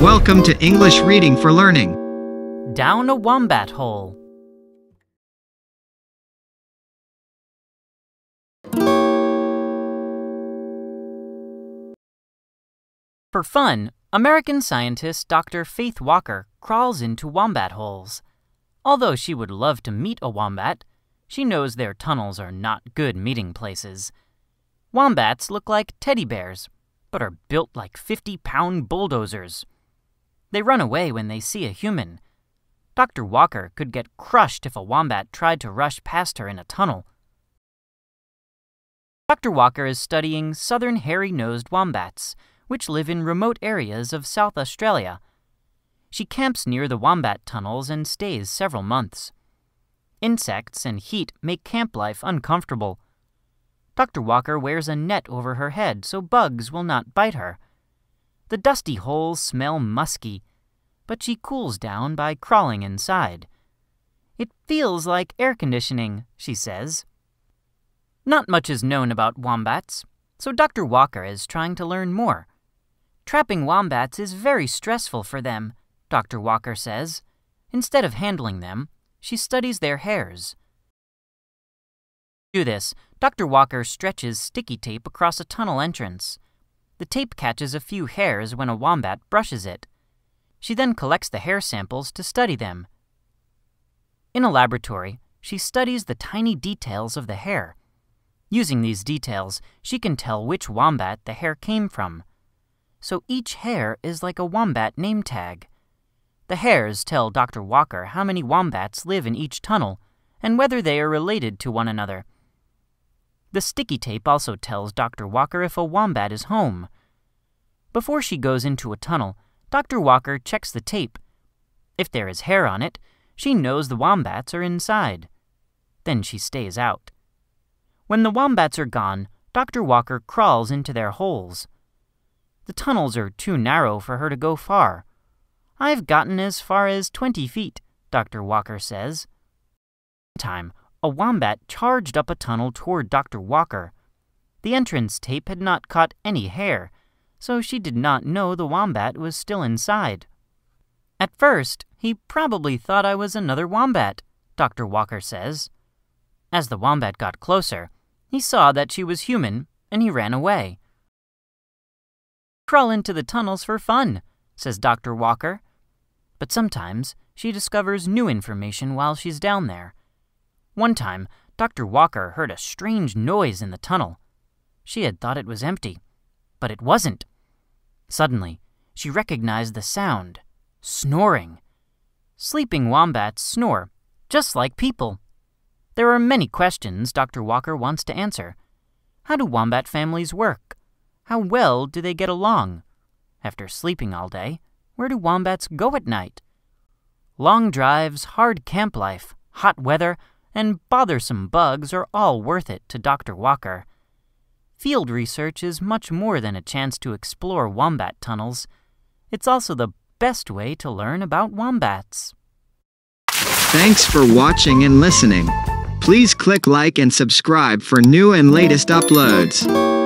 Welcome to English Reading for Learning. Down a wombat hole. For fun, American scientist Dr. Faith Walker crawls into wombat holes. Although she would love to meet a wombat, she knows their tunnels are not good meeting places. Wombats look like teddy bears, but are built like 50 pound bulldozers. They run away when they see a human. Dr. Walker could get crushed if a wombat tried to rush past her in a tunnel. Dr. Walker is studying southern hairy nosed wombats, which live in remote areas of South Australia. She camps near the wombat tunnels and stays several months. Insects and heat make camp life uncomfortable. Dr. Walker wears a net over her head so bugs will not bite her. The dusty holes smell musky, but she cools down by crawling inside. It feels like air conditioning, she says. Not much is known about wombats, so Dr. Walker is trying to learn more. Trapping wombats is very stressful for them, Dr. Walker says. Instead of handling them, she studies their hairs. To do this, Dr. Walker stretches sticky tape across a tunnel entrance. The tape catches a few hairs when a wombat brushes it. She then collects the hair samples to study them. In a laboratory, she studies the tiny details of the hair. Using these details, she can tell which wombat the hair came from. So each hair is like a wombat name tag. The hairs tell Dr. Walker how many wombats live in each tunnel and whether they are related to one another. The sticky tape also tells Dr. Walker if a wombat is home. Before she goes into a tunnel, Dr. Walker checks the tape. If there is hair on it, she knows the wombats are inside. Then she stays out. When the wombats are gone, Dr. Walker crawls into their holes. The tunnels are too narrow for her to go far. I've gotten as far as 20 feet, Dr. Walker says. Time, a wombat charged up a tunnel toward Dr. Walker. The entrance tape had not caught any hair, so she did not know the wombat was still inside. At first, he probably thought I was another wombat, Dr. Walker says. As the wombat got closer, he saw that she was human and he ran away. Crawl into the tunnels for fun, says Dr. Walker. But sometimes she discovers new information while she's down there. One time, Dr. Walker heard a strange noise in the tunnel. She had thought it was empty, but it wasn't. Suddenly, she recognized the sound snoring. Sleeping wombats snore, just like people. There are many questions Dr. Walker wants to answer. How do wombat families work? How well do they get along? After sleeping all day, where do wombats go at night? Long drives, hard camp life, hot weather, and bothersome bugs are all worth it to Dr. Walker. Field research is much more than a chance to explore wombat tunnels. It's also the best way to learn about wombats. Thanks for watching and listening. Please click like and subscribe for new and latest uploads.